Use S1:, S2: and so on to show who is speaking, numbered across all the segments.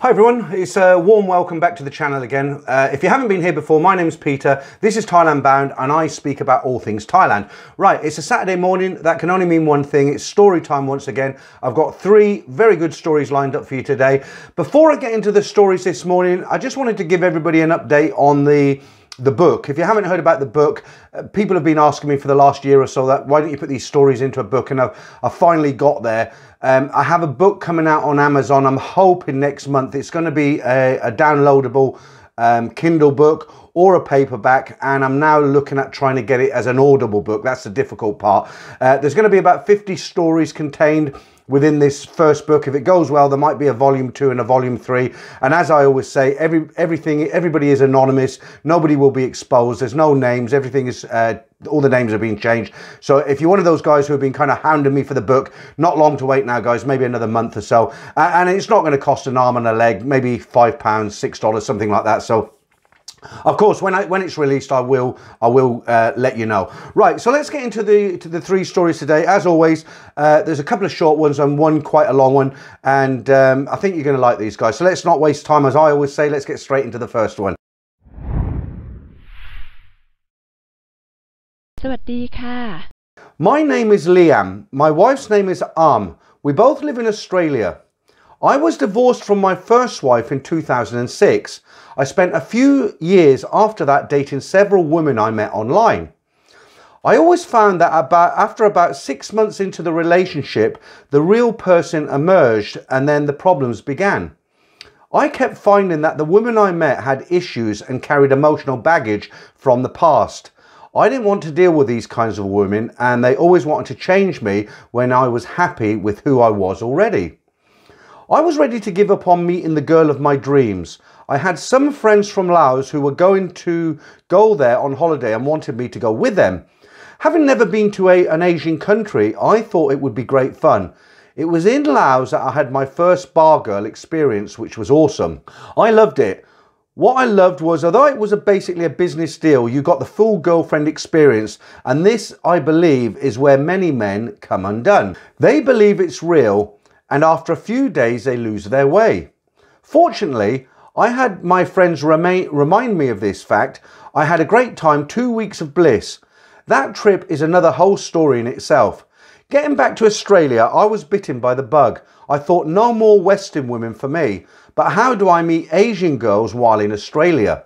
S1: Hi everyone, it's a warm welcome back to the channel again. Uh, if you haven't been here before, my name is Peter, this is Thailand Bound and I speak about all things Thailand. Right, it's a Saturday morning, that can only mean one thing, it's story time once again. I've got three very good stories lined up for you today. Before I get into the stories this morning, I just wanted to give everybody an update on the the book. If you haven't heard about the book, uh, people have been asking me for the last year or so that why don't you put these stories into a book? And I've, I've finally got there. Um, I have a book coming out on Amazon. I'm hoping next month it's going to be a, a downloadable um, Kindle book or a paperback and I'm now looking at trying to get it as an audible book. That's the difficult part. Uh, there's going to be about 50 stories contained within this first book. If it goes well, there might be a volume two and a volume three. And as I always say, every everything, everybody is anonymous. Nobody will be exposed. There's no names. Everything is. Uh, all the names have been changed. So if you're one of those guys who have been kind of hounding me for the book, not long to wait now, guys, maybe another month or so. And it's not going to cost an arm and a leg, maybe five pounds, six dollars, something like that. So of course, when I when it's released, I will I will uh, let you know. Right, so let's get into the to the three stories today. As always, uh, there's a couple of short ones and one quite a long one, and um, I think you're going to like these guys. So let's not waste time, as I always say. Let's get straight into the first one.
S2: สวัสดีค่ะ
S1: My name is Liam. My wife's name is Am. We both live in Australia. I was divorced from my first wife in 2006. I spent a few years after that dating several women I met online. I always found that about after about six months into the relationship, the real person emerged and then the problems began. I kept finding that the women I met had issues and carried emotional baggage from the past. I didn't want to deal with these kinds of women and they always wanted to change me when I was happy with who I was already. I was ready to give up on meeting the girl of my dreams. I had some friends from Laos who were going to go there on holiday and wanted me to go with them. Having never been to a, an Asian country, I thought it would be great fun. It was in Laos that I had my first bar girl experience, which was awesome. I loved it. What I loved was, although it was a basically a business deal, you got the full girlfriend experience. And this, I believe, is where many men come undone. They believe it's real and after a few days they lose their way. Fortunately, I had my friends remain, remind me of this fact. I had a great time, two weeks of bliss. That trip is another whole story in itself. Getting back to Australia, I was bitten by the bug. I thought no more Western women for me, but how do I meet Asian girls while in Australia?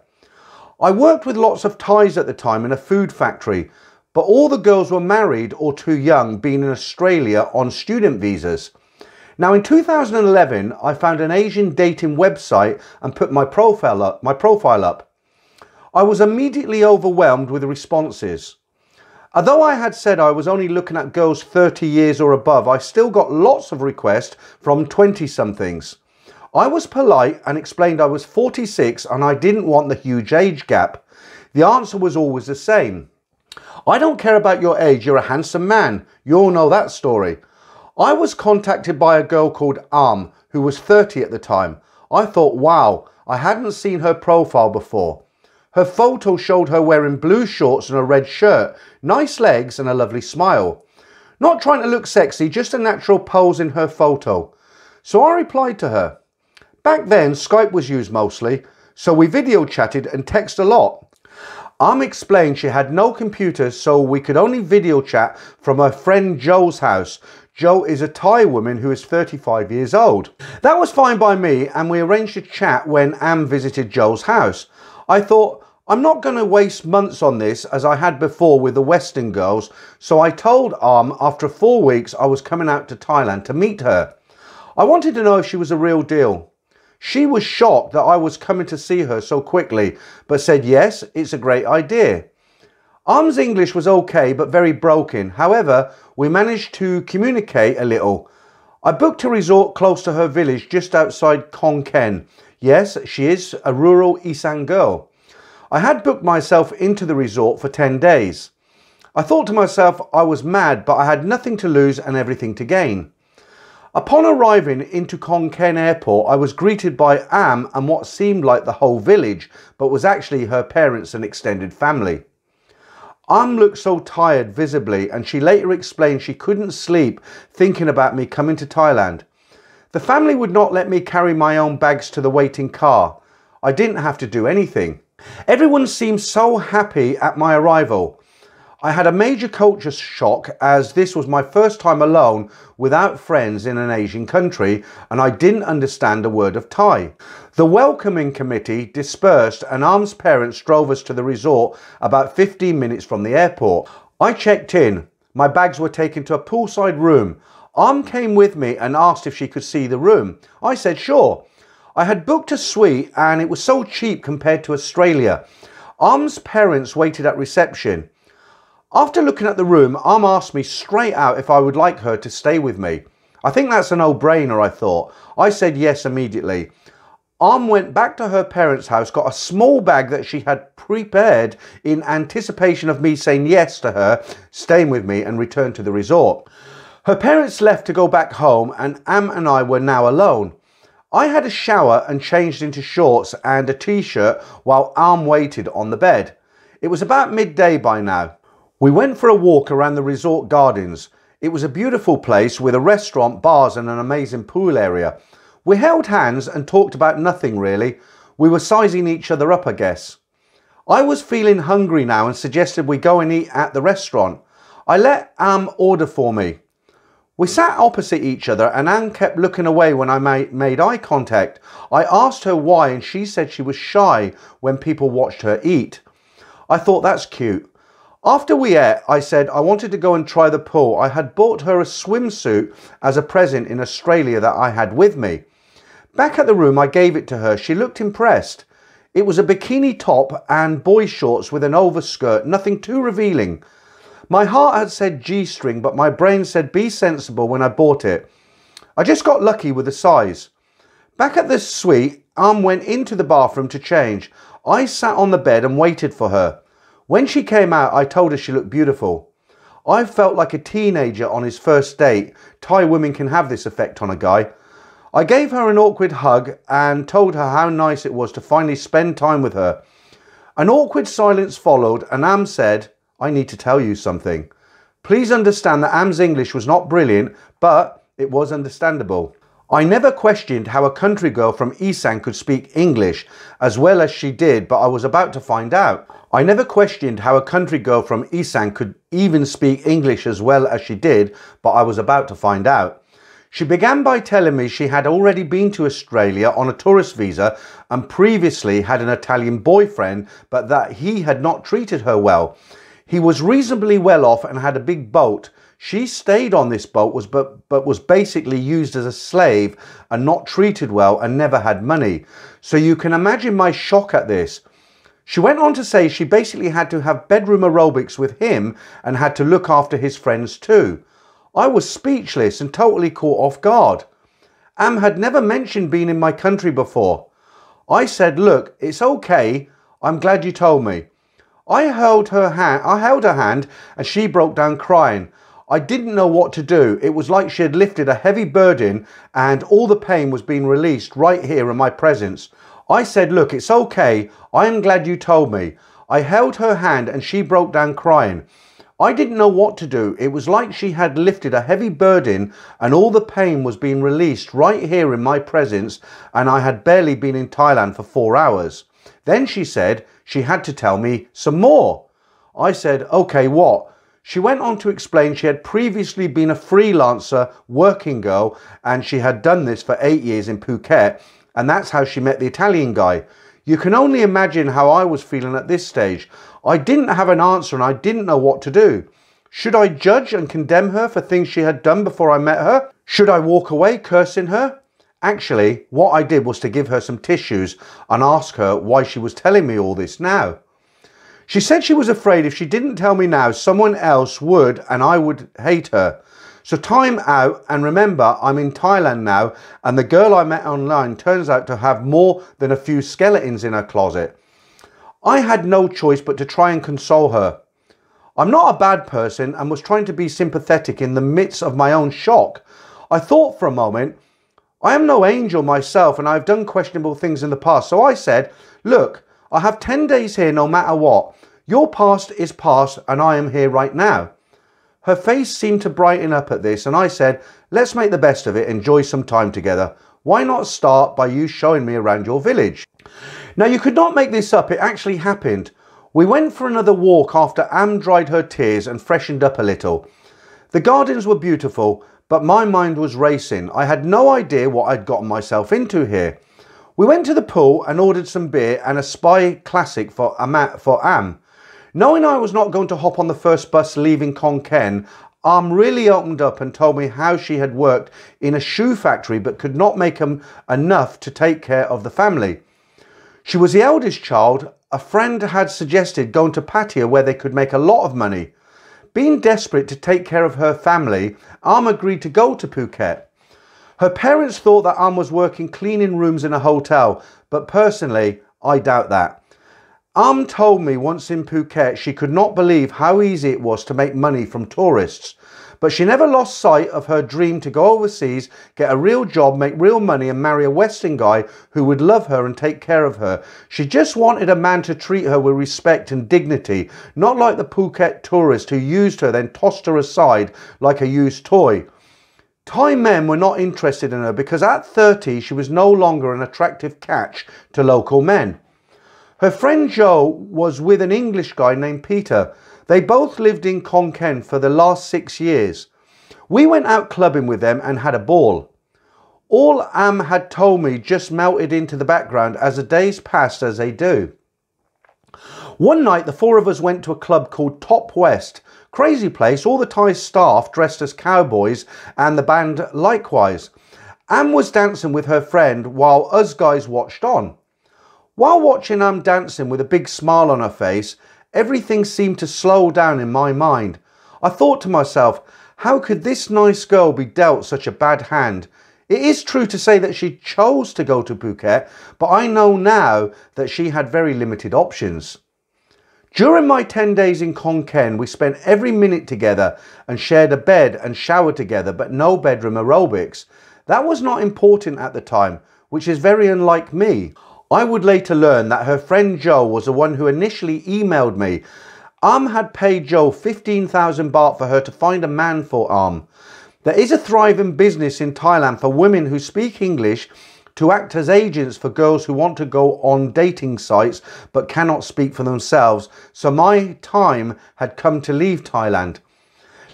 S1: I worked with lots of Thais at the time in a food factory, but all the girls were married or too young, being in Australia on student visas. Now in 2011, I found an Asian dating website and put my profile up. My profile up. I was immediately overwhelmed with responses. Although I had said I was only looking at girls 30 years or above, I still got lots of requests from 20 somethings. I was polite and explained I was 46 and I didn't want the huge age gap. The answer was always the same. I don't care about your age, you're a handsome man. You all know that story. I was contacted by a girl called Am, who was 30 at the time. I thought, wow, I hadn't seen her profile before. Her photo showed her wearing blue shorts and a red shirt, nice legs and a lovely smile. Not trying to look sexy, just a natural pose in her photo. So I replied to her. Back then, Skype was used mostly, so we video chatted and texted a lot. Am explained she had no computer, so we could only video chat from her friend Joe's house, Joe is a Thai woman who is 35 years old. That was fine by me and we arranged a chat when Am visited Joe's house. I thought, I'm not going to waste months on this as I had before with the Western girls, so I told Am after four weeks I was coming out to Thailand to meet her. I wanted to know if she was a real deal. She was shocked that I was coming to see her so quickly, but said yes, it's a great idea. Am's English was okay, but very broken. However, we managed to communicate a little. I booked a resort close to her village just outside Khon Kaen. Yes, she is a rural Isan girl. I had booked myself into the resort for 10 days. I thought to myself I was mad, but I had nothing to lose and everything to gain. Upon arriving into Khon Kaen airport, I was greeted by Am and what seemed like the whole village, but was actually her parents and extended family. Am looked so tired visibly and she later explained she couldn't sleep thinking about me coming to Thailand. The family would not let me carry my own bags to the waiting car. I didn't have to do anything. Everyone seemed so happy at my arrival. I had a major culture shock as this was my first time alone without friends in an Asian country and I didn't understand a word of Thai. The welcoming committee dispersed and Arm's parents drove us to the resort about 15 minutes from the airport. I checked in. My bags were taken to a poolside room. Arm came with me and asked if she could see the room. I said sure. I had booked a suite and it was so cheap compared to Australia. Arm's parents waited at reception. After looking at the room, Arm asked me straight out if I would like her to stay with me. I think that's a no-brainer, I thought. I said yes immediately. Arm went back to her parents' house, got a small bag that she had prepared in anticipation of me saying yes to her, staying with me, and returned to the resort. Her parents left to go back home, and Am and I were now alone. I had a shower and changed into shorts and a t-shirt while Arm waited on the bed. It was about midday by now. We went for a walk around the resort gardens. It was a beautiful place with a restaurant, bars and an amazing pool area. We held hands and talked about nothing really. We were sizing each other up, I guess. I was feeling hungry now and suggested we go and eat at the restaurant. I let Am order for me. We sat opposite each other and Anne kept looking away when I made, made eye contact. I asked her why and she said she was shy when people watched her eat. I thought that's cute. After we ate, I said I wanted to go and try the pool. I had bought her a swimsuit as a present in Australia that I had with me. Back at the room, I gave it to her. She looked impressed. It was a bikini top and boy shorts with an overskirt, nothing too revealing. My heart had said G string, but my brain said be sensible when I bought it. I just got lucky with the size. Back at the suite, Arm went into the bathroom to change. I sat on the bed and waited for her. When she came out, I told her she looked beautiful. I felt like a teenager on his first date. Thai women can have this effect on a guy. I gave her an awkward hug and told her how nice it was to finally spend time with her. An awkward silence followed and Am said, I need to tell you something. Please understand that Am's English was not brilliant, but it was understandable. I never questioned how a country girl from Isan could speak English as well as she did, but I was about to find out. I never questioned how a country girl from Isan could even speak English as well as she did, but I was about to find out. She began by telling me she had already been to Australia on a tourist visa and previously had an Italian boyfriend, but that he had not treated her well. He was reasonably well off and had a big boat, she stayed on this boat was but, but was basically used as a slave and not treated well and never had money. So you can imagine my shock at this. She went on to say she basically had to have bedroom aerobics with him and had to look after his friends too. I was speechless and totally caught off guard. Am had never mentioned being in my country before. I said, look, it's okay. I'm glad you told me. I held her hand, I held her hand and she broke down crying. I didn't know what to do. It was like she had lifted a heavy burden and all the pain was being released right here in my presence. I said, look, it's okay. I am glad you told me. I held her hand and she broke down crying. I didn't know what to do. It was like she had lifted a heavy burden and all the pain was being released right here in my presence and I had barely been in Thailand for four hours. Then she said she had to tell me some more. I said, okay, what? She went on to explain she had previously been a freelancer working girl and she had done this for eight years in Phuket and that's how she met the Italian guy. You can only imagine how I was feeling at this stage. I didn't have an answer and I didn't know what to do. Should I judge and condemn her for things she had done before I met her? Should I walk away cursing her? Actually, what I did was to give her some tissues and ask her why she was telling me all this now. She said she was afraid if she didn't tell me now, someone else would and I would hate her. So time out and remember I'm in Thailand now and the girl I met online turns out to have more than a few skeletons in her closet. I had no choice but to try and console her. I'm not a bad person and was trying to be sympathetic in the midst of my own shock. I thought for a moment, I am no angel myself and I've done questionable things in the past. So I said, look, I have 10 days here no matter what. Your past is past and I am here right now. Her face seemed to brighten up at this, and I said, Let's make the best of it, enjoy some time together. Why not start by you showing me around your village? Now, you could not make this up, it actually happened. We went for another walk after Am dried her tears and freshened up a little. The gardens were beautiful, but my mind was racing. I had no idea what I'd gotten myself into here. We went to the pool and ordered some beer and a Spy Classic for, Am. For Am. Knowing I was not going to hop on the first bus leaving Khon Kaen, Am really opened up and told me how she had worked in a shoe factory but could not make enough to take care of the family. She was the eldest child. A friend had suggested going to Pattaya where they could make a lot of money. Being desperate to take care of her family, Am agreed to go to Phuket. Her parents thought that Am was working cleaning rooms in a hotel, but personally, I doubt that. Am told me once in Phuket she could not believe how easy it was to make money from tourists. But she never lost sight of her dream to go overseas, get a real job, make real money, and marry a Western guy who would love her and take care of her. She just wanted a man to treat her with respect and dignity, not like the Phuket tourist who used her, then tossed her aside like a used toy. Thai men were not interested in her because at 30 she was no longer an attractive catch to local men. Her friend Jo was with an English guy named Peter they both lived in Khon Kaen for the last six years. We went out clubbing with them and had a ball. All Am had told me just melted into the background as the days passed as they do. One night the four of us went to a club called Top West. Crazy place, all the Thai staff dressed as cowboys and the band likewise. Am was dancing with her friend while us guys watched on. While watching Am dancing with a big smile on her face, Everything seemed to slow down in my mind. I thought to myself, how could this nice girl be dealt such a bad hand? It is true to say that she chose to go to Phuket, but I know now that she had very limited options. During my 10 days in Khon Kaen, we spent every minute together and shared a bed and shower together, but no bedroom aerobics. That was not important at the time, which is very unlike me. I would later learn that her friend Jo was the one who initially emailed me. Am had paid Jo 15,000 baht for her to find a man for Am. There is a thriving business in Thailand for women who speak English to act as agents for girls who want to go on dating sites but cannot speak for themselves, so my time had come to leave Thailand.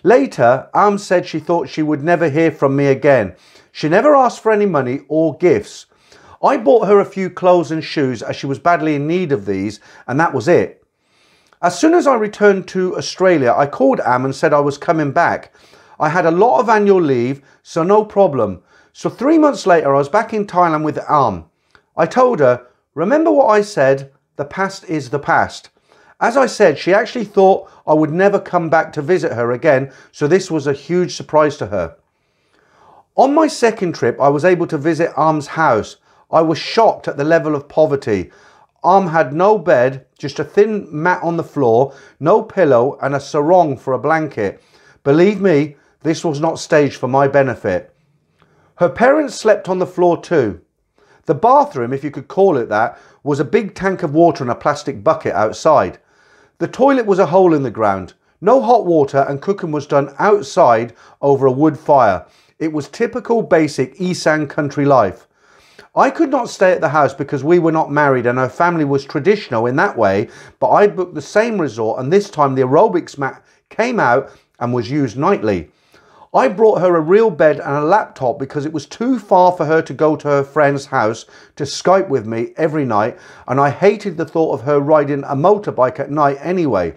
S1: Later, Am said she thought she would never hear from me again. She never asked for any money or gifts. I bought her a few clothes and shoes as she was badly in need of these, and that was it. As soon as I returned to Australia, I called Am and said I was coming back. I had a lot of annual leave, so no problem. So three months later, I was back in Thailand with Am. I told her, remember what I said? The past is the past. As I said, she actually thought I would never come back to visit her again, so this was a huge surprise to her. On my second trip, I was able to visit Am's house. I was shocked at the level of poverty. Am had no bed, just a thin mat on the floor, no pillow, and a sarong for a blanket. Believe me, this was not staged for my benefit. Her parents slept on the floor too. The bathroom, if you could call it that, was a big tank of water and a plastic bucket outside. The toilet was a hole in the ground. No hot water and cooking was done outside over a wood fire. It was typical basic Isan country life. I could not stay at the house because we were not married and her family was traditional in that way, but I booked the same resort and this time the aerobics mat came out and was used nightly. I brought her a real bed and a laptop because it was too far for her to go to her friend's house to Skype with me every night and I hated the thought of her riding a motorbike at night anyway.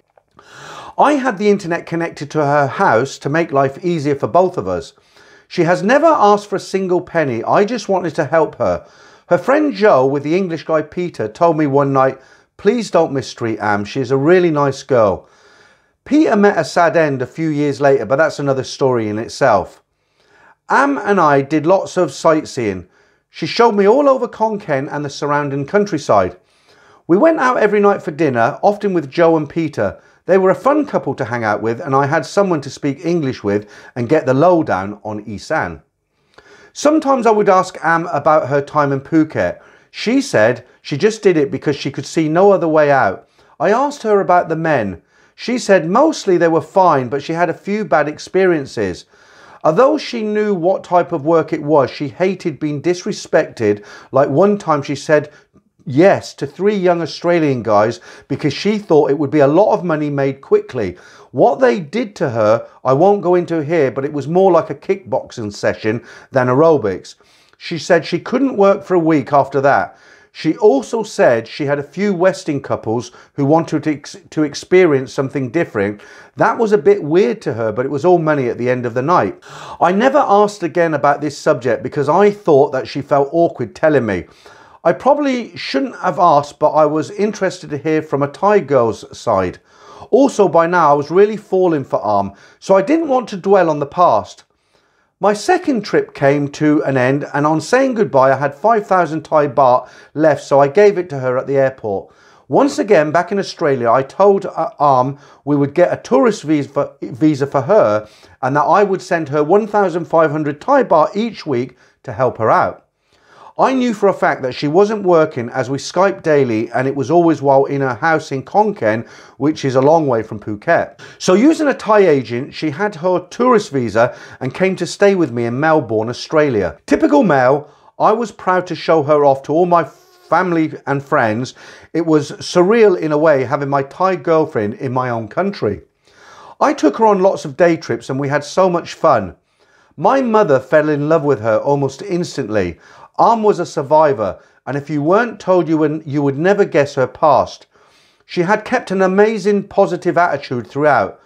S1: I had the internet connected to her house to make life easier for both of us. She has never asked for a single penny. I just wanted to help her. Her friend Jo with the English guy Peter told me one night, please don't mistreat Am. She's a really nice girl. Peter met a sad end a few years later, but that's another story in itself. Am and I did lots of sightseeing. She showed me all over Khon Kaen and the surrounding countryside. We went out every night for dinner, often with Joe and Peter. They were a fun couple to hang out with and I had someone to speak English with and get the lowdown on Isan. Sometimes I would ask Am about her time in Phuket. She said she just did it because she could see no other way out. I asked her about the men. She said mostly they were fine, but she had a few bad experiences. Although she knew what type of work it was, she hated being disrespected. Like one time she said yes to three young Australian guys because she thought it would be a lot of money made quickly. What they did to her, I won't go into here, but it was more like a kickboxing session than aerobics. She said she couldn't work for a week after that. She also said she had a few Western couples who wanted to, ex to experience something different. That was a bit weird to her, but it was all money at the end of the night. I never asked again about this subject because I thought that she felt awkward telling me. I probably shouldn't have asked, but I was interested to hear from a Thai girl's side. Also, by now, I was really falling for Arm, so I didn't want to dwell on the past. My second trip came to an end, and on saying goodbye, I had 5,000 Thai baht left, so I gave it to her at the airport. Once again, back in Australia, I told Arm we would get a tourist visa for, visa for her and that I would send her 1,500 Thai baht each week to help her out. I knew for a fact that she wasn't working as we Skype daily and it was always while in her house in Khon Kaen, which is a long way from Phuket. So using a Thai agent, she had her tourist visa and came to stay with me in Melbourne, Australia. Typical male, I was proud to show her off to all my family and friends. It was surreal in a way having my Thai girlfriend in my own country. I took her on lots of day trips and we had so much fun. My mother fell in love with her almost instantly. Arm was a survivor, and if you weren't told, you would, you would never guess her past. She had kept an amazing positive attitude throughout.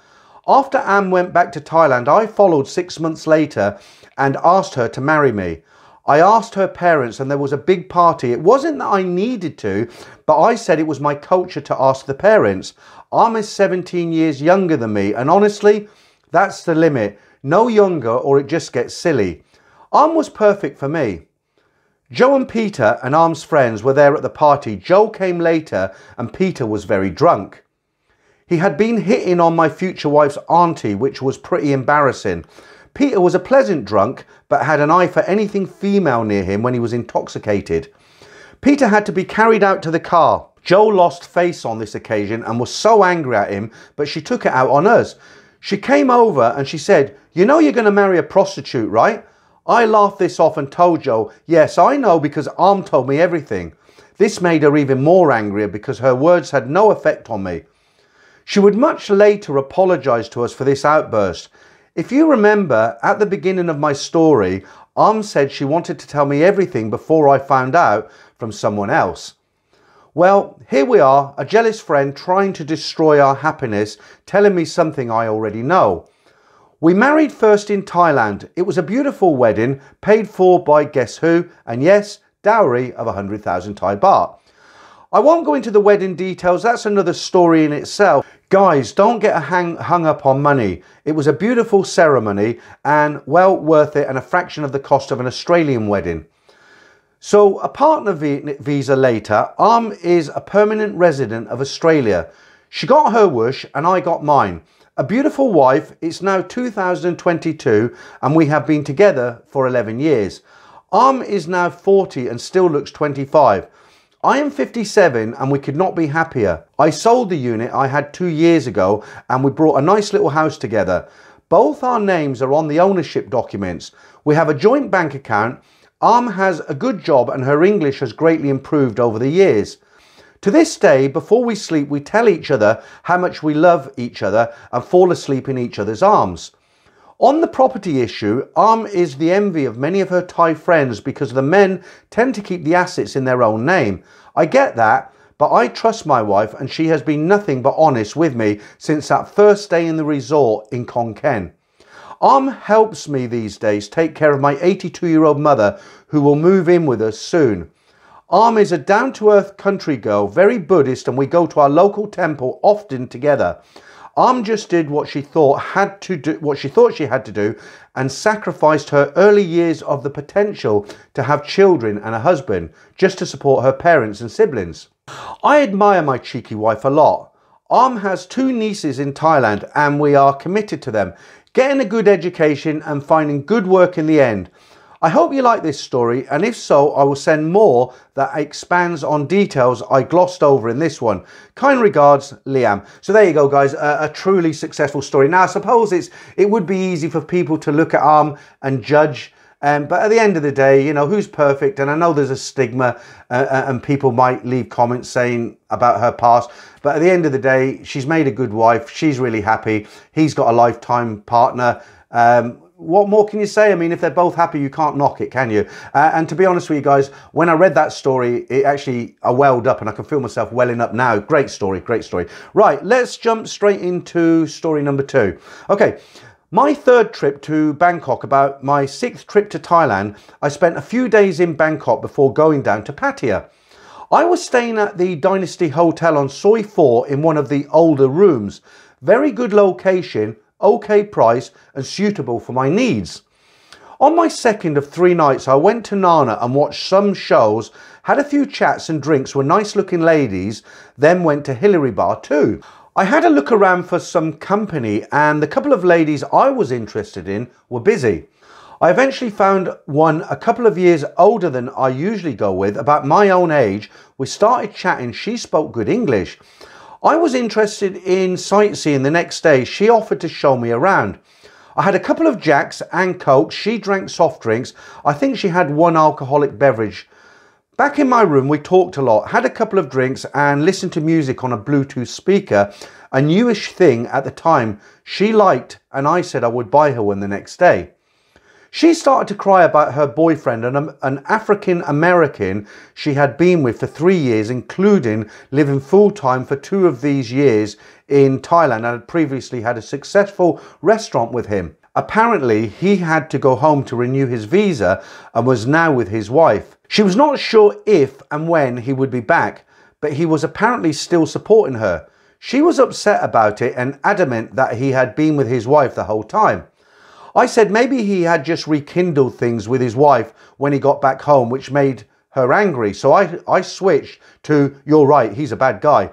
S1: After Am went back to Thailand, I followed six months later and asked her to marry me. I asked her parents and there was a big party. It wasn't that I needed to, but I said it was my culture to ask the parents. Am is 17 years younger than me and honestly, that's the limit. No younger or it just gets silly. Am was perfect for me. Joe and Peter and Arm's friends were there at the party. Joe came later and Peter was very drunk. He had been hitting on my future wife's auntie, which was pretty embarrassing. Peter was a pleasant drunk, but had an eye for anything female near him when he was intoxicated. Peter had to be carried out to the car. Joe lost face on this occasion and was so angry at him, but she took it out on us. She came over and she said, You know you're going to marry a prostitute, right? I laughed this off and told Joe, yes, I know because Arm told me everything. This made her even more angrier because her words had no effect on me. She would much later apologise to us for this outburst. If you remember, at the beginning of my story, Arm said she wanted to tell me everything before I found out from someone else. Well, here we are, a jealous friend trying to destroy our happiness, telling me something I already know. We married first in Thailand. It was a beautiful wedding, paid for by guess who, and yes, dowry of 100,000 Thai baht. I won't go into the wedding details, that's another story in itself. Guys, don't get hang, hung up on money. It was a beautiful ceremony and well worth it and a fraction of the cost of an Australian wedding. So, a partner visa later, Arm is a permanent resident of Australia. She got her wish and I got mine. A beautiful wife, it's now 2022 and we have been together for 11 years. Arm is now 40 and still looks 25. I am 57 and we could not be happier. I sold the unit I had two years ago and we brought a nice little house together. Both our names are on the ownership documents. We have a joint bank account. Arm has a good job and her English has greatly improved over the years. To this day, before we sleep, we tell each other how much we love each other and fall asleep in each other's arms. On the property issue, Arm is the envy of many of her Thai friends because the men tend to keep the assets in their own name. I get that, but I trust my wife and she has been nothing but honest with me since that first day in the resort in Khon Kaen. Arm helps me these days take care of my 82 year old mother who will move in with us soon. Arm is a down to earth country girl, very Buddhist, and we go to our local temple often together. Arm just did what she thought had to do what she thought she had to do and sacrificed her early years of the potential to have children and a husband just to support her parents and siblings. I admire my cheeky wife a lot. Arm has two nieces in Thailand and we are committed to them, getting a good education and finding good work in the end. I hope you like this story and if so I will send more that expands on details I glossed over in this one. Kind regards Liam. So there you go guys, a, a truly successful story. Now I suppose it's it would be easy for people to look at Arm and judge um, but at the end of the day, you know, who's perfect? And I know there's a stigma uh, uh, and people might leave comments saying about her past. But at the end of the day, she's made a good wife. She's really happy. He's got a lifetime partner. Um, what more can you say? I mean, if they're both happy, you can't knock it, can you? Uh, and to be honest with you guys, when I read that story, it actually I welled up and I can feel myself welling up now. Great story, great story. Right, let's jump straight into story number two. Okay, my third trip to Bangkok, about my sixth trip to Thailand, I spent a few days in Bangkok before going down to Pattaya. I was staying at the Dynasty Hotel on Soi 4 in one of the older rooms. Very good location, okay price and suitable for my needs. On my second of three nights, I went to Nana and watched some shows, had a few chats and drinks with nice looking ladies, then went to Hillary Bar too. I had a look around for some company and the couple of ladies I was interested in were busy. I eventually found one a couple of years older than I usually go with, about my own age. We started chatting, she spoke good English. I was interested in sightseeing the next day. She offered to show me around. I had a couple of jacks and Coke. She drank soft drinks. I think she had one alcoholic beverage. Back in my room, we talked a lot, had a couple of drinks and listened to music on a Bluetooth speaker, a newish thing at the time she liked and I said I would buy her one the next day. She started to cry about her boyfriend, an, um, an African American she had been with for three years, including living full time for two of these years in Thailand and had previously had a successful restaurant with him. Apparently, he had to go home to renew his visa and was now with his wife. She was not sure if and when he would be back, but he was apparently still supporting her. She was upset about it and adamant that he had been with his wife the whole time. I said maybe he had just rekindled things with his wife when he got back home, which made her angry. So I, I switched to, you're right, he's a bad guy.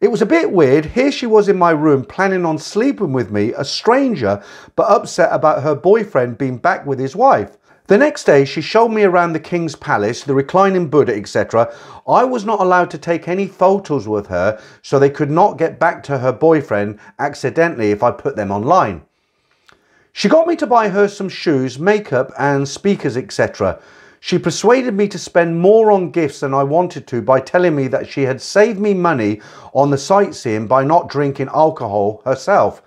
S1: It was a bit weird. Here she was in my room planning on sleeping with me, a stranger, but upset about her boyfriend being back with his wife. The next day, she showed me around the King's Palace, the reclining Buddha, etc. I was not allowed to take any photos with her, so they could not get back to her boyfriend accidentally if I put them online. She got me to buy her some shoes, makeup, and speakers, etc. She persuaded me to spend more on gifts than I wanted to by telling me that she had saved me money on the sightseeing by not drinking alcohol herself.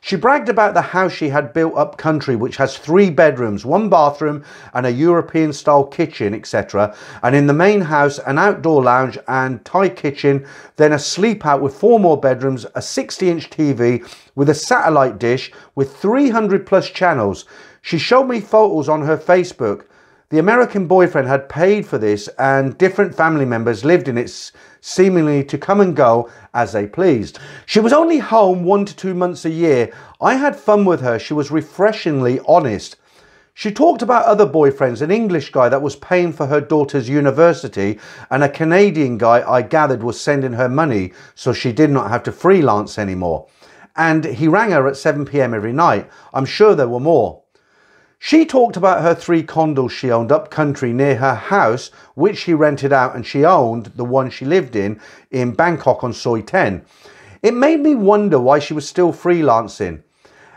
S1: She bragged about the house she had built up country, which has three bedrooms, one bathroom, and a European style kitchen, etc. And in the main house, an outdoor lounge and Thai kitchen, then a sleep out with four more bedrooms, a 60 inch TV with a satellite dish with 300 plus channels. She showed me photos on her Facebook the American boyfriend had paid for this and different family members lived in it seemingly to come and go as they pleased. She was only home one to two months a year. I had fun with her. She was refreshingly honest. She talked about other boyfriends, an English guy that was paying for her daughter's university and a Canadian guy I gathered was sending her money so she did not have to freelance anymore. And he rang her at 7pm every night. I'm sure there were more. She talked about her three condos she owned up country near her house, which she rented out, and she owned the one she lived in in Bangkok on Soi 10. It made me wonder why she was still freelancing.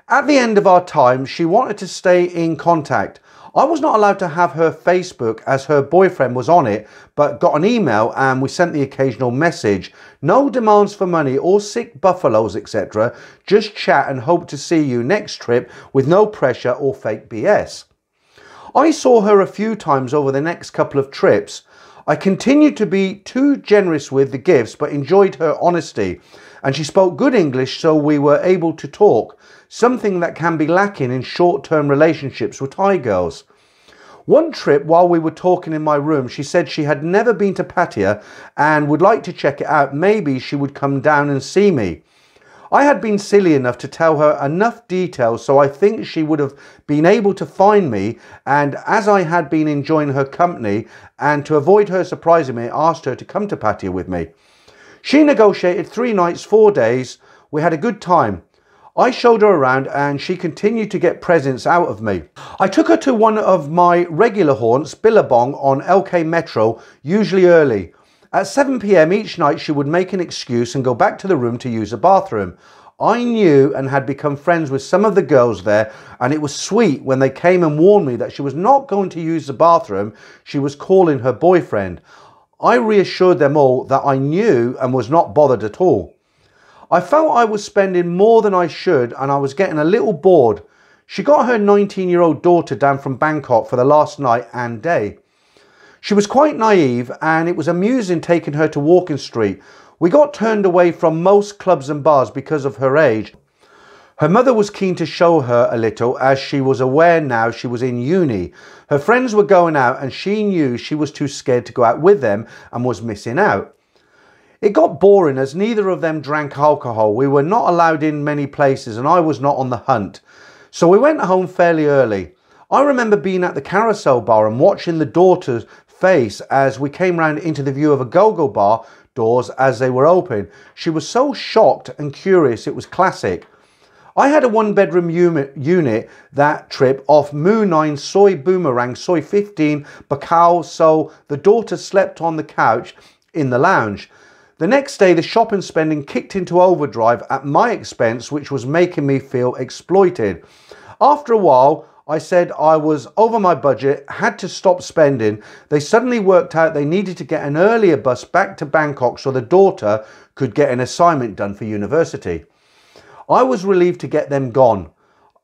S1: At the end of our time, she wanted to stay in contact. I was not allowed to have her Facebook as her boyfriend was on it, but got an email and we sent the occasional message. No demands for money or sick buffaloes, etc. Just chat and hope to see you next trip with no pressure or fake BS. I saw her a few times over the next couple of trips. I continued to be too generous with the gifts, but enjoyed her honesty. And she spoke good English, so we were able to talk something that can be lacking in short term relationships with Thai girls. One trip while we were talking in my room, she said she had never been to Pattaya and would like to check it out. Maybe she would come down and see me. I had been silly enough to tell her enough details so I think she would have been able to find me and as I had been enjoying her company and to avoid her surprising me, asked her to come to Pattaya with me. She negotiated three nights, four days. We had a good time. I showed her around and she continued to get presents out of me. I took her to one of my regular haunts, Billabong on LK Metro, usually early. At 7pm each night she would make an excuse and go back to the room to use the bathroom. I knew and had become friends with some of the girls there and it was sweet when they came and warned me that she was not going to use the bathroom, she was calling her boyfriend. I reassured them all that I knew and was not bothered at all. I felt I was spending more than I should and I was getting a little bored. She got her 19 year old daughter down from Bangkok for the last night and day. She was quite naive and it was amusing taking her to Walking Street. We got turned away from most clubs and bars because of her age. Her mother was keen to show her a little as she was aware now she was in uni. Her friends were going out and she knew she was too scared to go out with them and was missing out. It got boring as neither of them drank alcohol. We were not allowed in many places and I was not on the hunt. So we went home fairly early. I remember being at the carousel bar and watching the daughter's face as we came round into the view of a go-go bar doors as they were open. She was so shocked and curious it was classic. I had a one bedroom unit that trip off Mu 9 Soi Boomerang Soi 15 Buakhao so the daughter slept on the couch in the lounge. The next day, the shopping spending kicked into overdrive at my expense, which was making me feel exploited. After a while, I said I was over my budget, had to stop spending. They suddenly worked out they needed to get an earlier bus back to Bangkok so the daughter could get an assignment done for university. I was relieved to get them gone.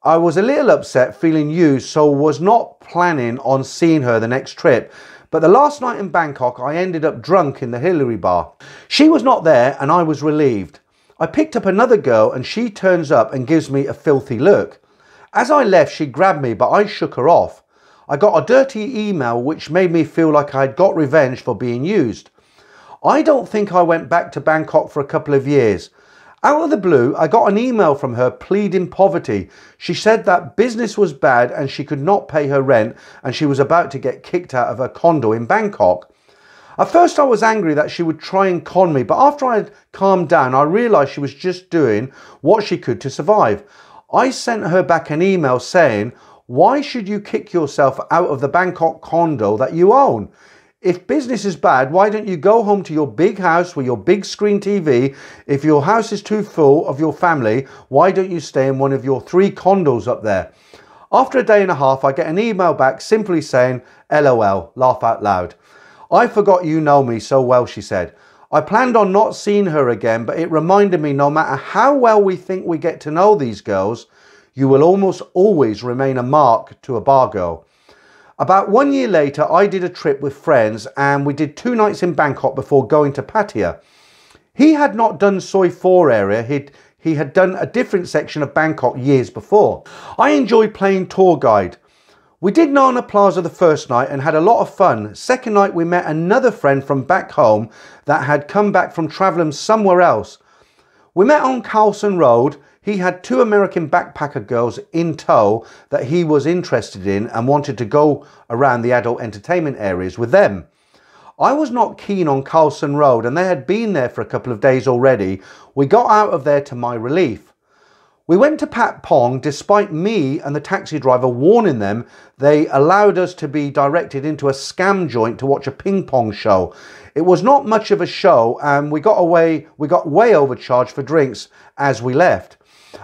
S1: I was a little upset feeling used, so was not planning on seeing her the next trip. But the last night in Bangkok, I ended up drunk in the Hillary bar. She was not there and I was relieved. I picked up another girl and she turns up and gives me a filthy look. As I left, she grabbed me, but I shook her off. I got a dirty email which made me feel like I'd got revenge for being used. I don't think I went back to Bangkok for a couple of years. Out of the blue, I got an email from her pleading poverty. She said that business was bad and she could not pay her rent and she was about to get kicked out of her condo in Bangkok. At first, I was angry that she would try and con me, but after I had calmed down, I realised she was just doing what she could to survive. I sent her back an email saying, Why should you kick yourself out of the Bangkok condo that you own? If business is bad, why don't you go home to your big house with your big screen TV? If your house is too full of your family, why don't you stay in one of your three condos up there? After a day and a half, I get an email back simply saying, LOL, laugh out loud. I forgot you know me so well, she said. I planned on not seeing her again, but it reminded me no matter how well we think we get to know these girls, you will almost always remain a mark to a bar girl. About one year later, I did a trip with friends and we did two nights in Bangkok before going to Pattaya. He had not done Soi 4 area, he'd, he had done a different section of Bangkok years before. I enjoyed playing tour guide. We did Nana Plaza the first night and had a lot of fun. Second night we met another friend from back home that had come back from travelling somewhere else. We met on Khao San Road he had two American backpacker girls in tow that he was interested in and wanted to go around the adult entertainment areas with them. I was not keen on Khao San Road and they had been there for a couple of days already. We got out of there to my relief. We went to Patpong despite me and the taxi driver warning them they allowed us to be directed into a scam joint to watch a ping pong show. It was not much of a show and we got away we got way overcharged for drinks as we left.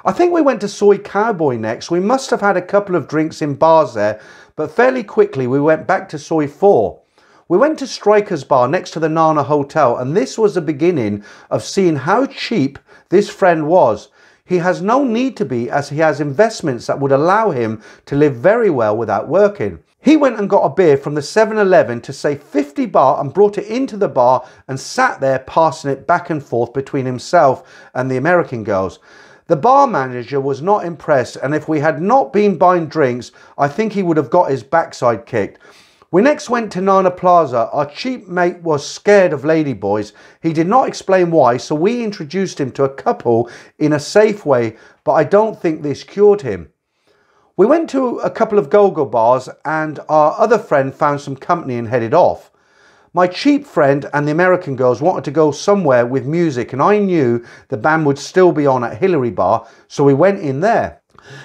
S1: I think we went to Soi Cowboy next. We must have had a couple of drinks in bars there, but fairly quickly we went back to Soy 4. We went to Striker's Bar next to the Nana Hotel, and this was the beginning of seeing how cheap this friend was. He has no need to be as he has investments that would allow him to live very well without working. He went and got a beer from the 7-Eleven to say 50 baht and brought it into the bar and sat there passing it back and forth between himself and the American girls. The bar manager was not impressed, and if we had not been buying drinks, I think he would have got his backside kicked. We next went to Nana Plaza. Our cheap mate was scared of ladyboys. He did not explain why, so we introduced him to a couple in a safe way, but I don't think this cured him. We went to a couple of go-go bars and our other friend found some company and headed off. My cheap friend and the American girls wanted to go somewhere with music, and I knew the band would still be on at Hillary Bar, so we went in there.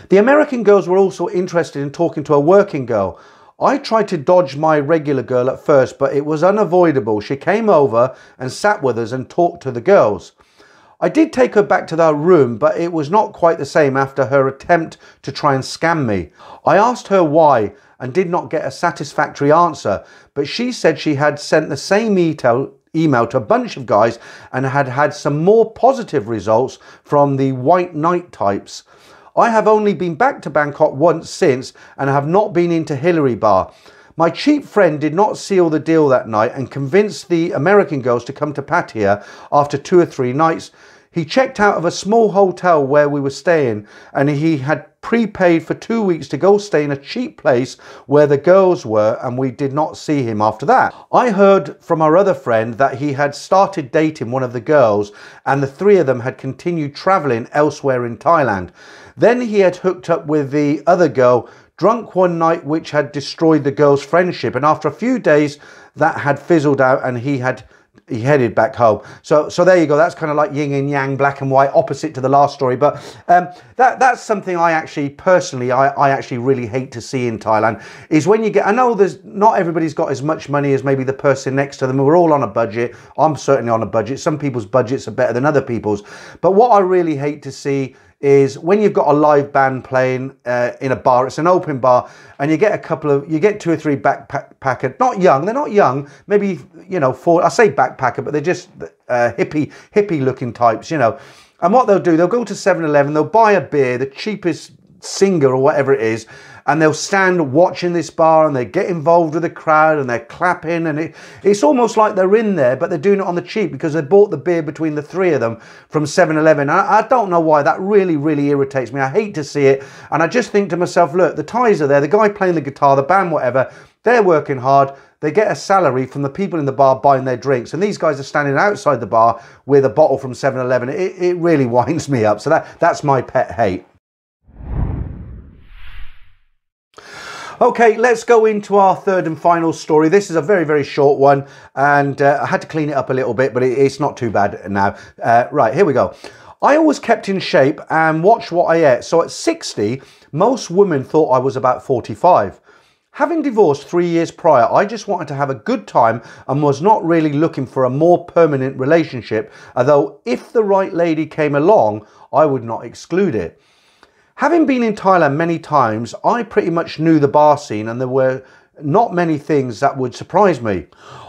S1: The American girls were also interested in talking to a working girl. I tried to dodge my regular girl at first, but it was unavoidable. She came over and sat with us and talked to the girls. I did take her back to their room, but it was not quite the same after her attempt to try and scam me. I asked her why and did not get a satisfactory answer, but she said she had sent the same email email to a bunch of guys and had had some more positive results from the white knight types. I have only been back to Bangkok once since and have not been into Hillary Bar. My cheap friend did not seal the deal that night and convinced the American girls to come to Pattaya after two or three nights. He checked out of a small hotel where we were staying and he had prepaid for two weeks to go stay in a cheap place where the girls were and we did not see him after that. I heard from our other friend that he had started dating one of the girls and the three of them had continued travelling elsewhere in Thailand. Then he had hooked up with the other girl drunk one night which had destroyed the girl's friendship and after a few days that had fizzled out and he had he headed back home. So so there you go. That's kind of like yin and yang black and white opposite to the last story. But um, that that's something i actually personally I, I actually really hate to see in thailand is when you get i know there's not everybody's got as much money as maybe the person next to them. We're all on a budget. I'm certainly on a budget. Some people's budgets are better than other people's. But what i really hate to see is when you've got a live band playing uh, in a bar, it's an open bar, and you get a couple of, you get two or three backpacker, not young, they're not young, maybe, you know, four, I say backpacker, but they're just uh, hippie, hippie looking types, you know. And what they'll do, they'll go to 7-Eleven, they'll buy a beer, the cheapest Singha or whatever it is, and they'll stand watching this bar and they get involved with the crowd and they're clapping and it, it's almost like they're in there but they're doing it on the cheap because they bought the beer between the three of them from 7-Eleven. I, I don't know why that really really irritates me. I hate to see it and I just think to myself look the Thais are there the guy playing the guitar the band whatever they're working hard they get a salary from the people in the bar buying their drinks and these guys are standing outside the bar with a bottle from 7-Eleven. It, it really winds me up so that that's my pet hate. Okay, let's go into our third and final story. This is a very, very short one, and uh, I had to clean it up a little bit, but it, it's not too bad now. Uh, right, here we go. I always kept in shape and watched what I ate. So at 60, most women thought I was about 45. Having divorced three years prior, I just wanted to have a good time and was not really looking for a more permanent relationship, although if the right lady came along, I would not exclude it. Having been in Thailand many times, I pretty much knew the bar scene and there were not many things that would surprise me.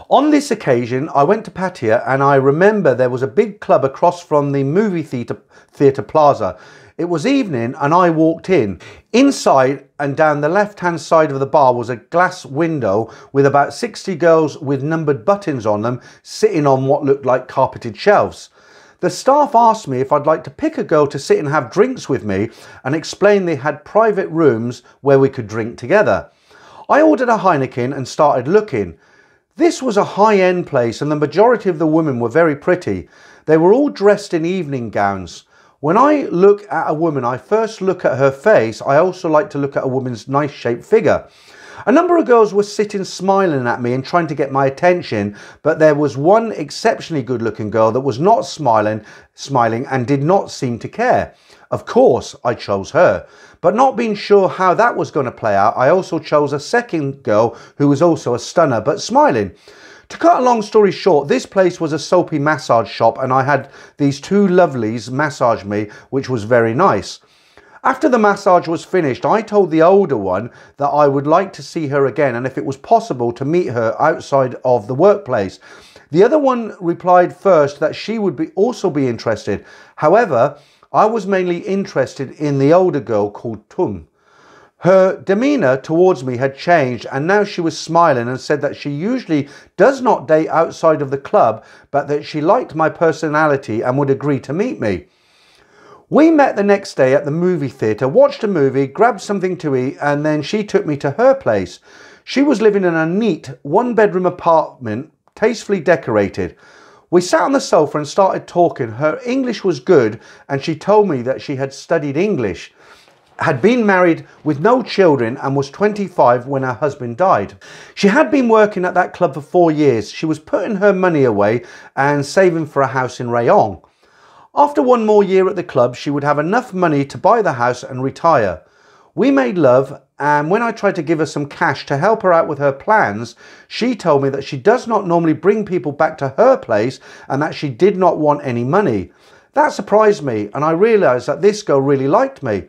S1: On this occasion, I went to Pattaya and I remember there was a big club across from the movie theatre, theatre plaza. It was evening and I walked in. Inside and down the left hand side of the bar was a glass window with about 60 girls with numbered buttons on them sitting on what looked like carpeted shelves. The staff asked me if I'd like to pick a girl to sit and have drinks with me and explained they had private rooms where we could drink together. I ordered a Heineken and started looking. This was a high-end place and the majority of the women were very pretty. They were all dressed in evening gowns. When I look at a woman, I first look at her face. I also like to look at a woman's nice shaped figure. A number of girls were sitting smiling at me and trying to get my attention, but there was one exceptionally good looking girl that was not smiling, smiling and did not seem to care. Of course, I chose her, but not being sure how that was going to play out, I also chose a second girl who was also a stunner, but smiling. To cut a long story short, this place was a soapy massage shop and I had these two lovelies massage me, which was very nice. After the massage was finished, I told the older one that I would like to see her again and if it was possible to meet her outside of the workplace. The other one replied first that she would be also be interested. However, I was mainly interested in the older girl called Tum. Her demeanour towards me had changed and now she was smiling and said that she usually does not date outside of the club but that she liked my personality and would agree to meet me. We met the next day at the movie theatre, watched a movie, grabbed something to eat, and then she took me to her place. She was living in a neat one bedroom apartment, tastefully decorated. We sat on the sofa and started talking. Her English was good, and she told me that she had studied English. had been married with no children and was 25 when her husband died. She had been working at that club for four years. She was putting her money away and saving for a house in Rayong. After one more year at the club, she would have enough money to buy the house and retire. We made love, and when I tried to give her some cash to help her out with her plans, she told me that she does not normally bring people back to her place and that she did not want any money. That surprised me, and I realised that this girl really liked me.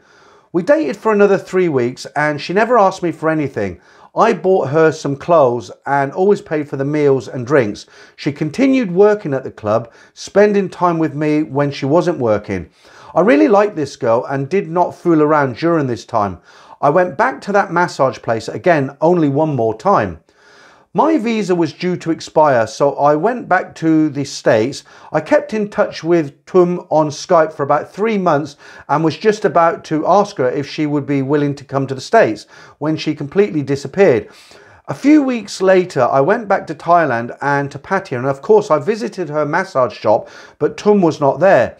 S1: We dated for another three weeks and she never asked me for anything. I bought her some clothes and always paid for the meals and drinks. She continued working at the club, spending time with me when she wasn't working. I really liked this girl and did not fool around during this time. I went back to that massage place again only one more time. My visa was due to expire, so I went back to the States. I kept in touch with Tum on Skype for about three months and was just about to ask her if she would be willing to come to the States when she completely disappeared. A few weeks later, I went back to Thailand and to Pattaya, and of course, I visited her massage shop, but Tum was not there.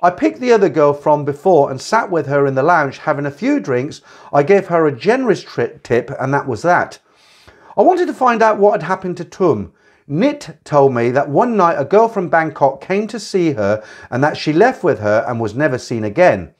S1: I picked the other girl from before and sat with her in the lounge having a few drinks. I gave her a generous tip, and that was that. I wanted to find out what had happened to Tum. Nit told me that one night a girl from Bangkok came to see her and that she left with her and was never seen again.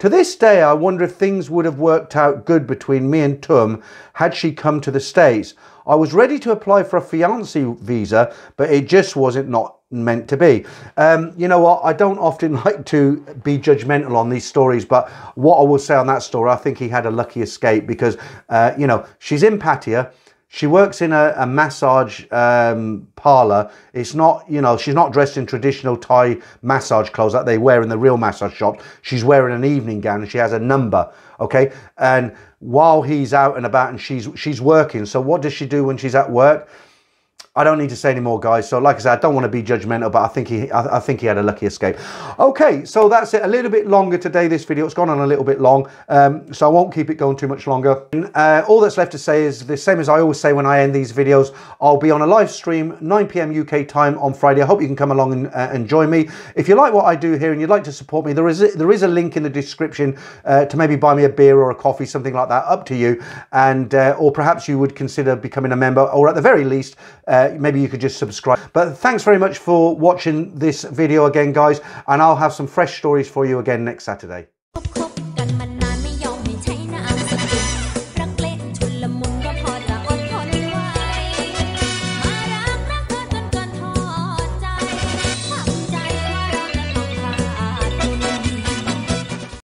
S1: To this day, I wonder if things would have worked out good between me and Tum had she come to the States. I was ready to apply for a fiancé visa, but it just wasn't not meant to be. Um, you know what? I don't often like to be judgmental on these stories, but what I will say on that story, I think he had a lucky escape because, uh, you know, she's in Pattaya. She works in a, a massage um, parlor. It's not, you know, she's not dressed in traditional Thai massage clothes that they wear in the real massage shop. She's wearing an evening gown and she has a number, okay? And while he's out and about and she's she's working, so what does she do when she's at work? I don't need to say any more, guys. So, like I said, I don't want to be judgmental, but I think he, I, I, think he had a lucky escape. Okay, so that's it. A little bit longer today. This video, it's gone on a little bit long, um, so I won't keep it going too much longer. Uh, all that's left to say is the same as I always say when I end these videos. I'll be on a live stream 9 p.m. UK time on Friday. I hope you can come along and, uh, and join me. If you like what I do here and you'd like to support me, there is a, there is a link in the description uh, to maybe buy me a beer or a coffee, something like that. Up to you, and uh, or perhaps you would consider becoming a member, or at the very least uh, maybe you could just subscribe. But thanks very much for watching this video again, guys, and I'll have some fresh stories for you again next Saturday.